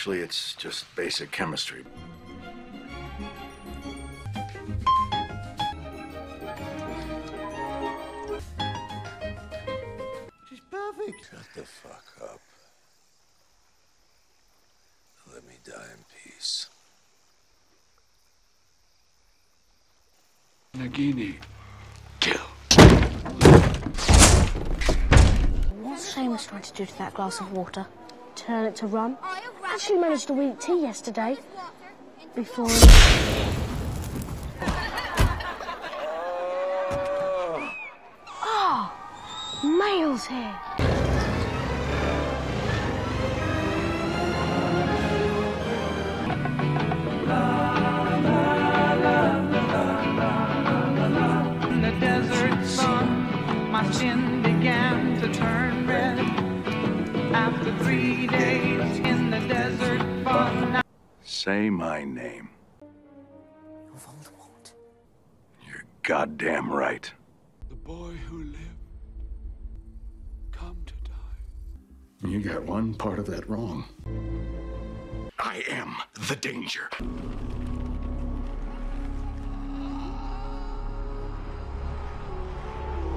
Actually, it's just basic chemistry. She's perfect. Shut the fuck up. Let me die in peace. Nagini. Kill. What's Seamus trying to do to that glass of water? Turn it to rum? I actually managed to eat tea yesterday. Before. Oh, Mail's here. In the desert sun, my skin began to turn Say my name. You're goddamn right. The boy who lived, come to die. You got one part of that wrong. I am the danger.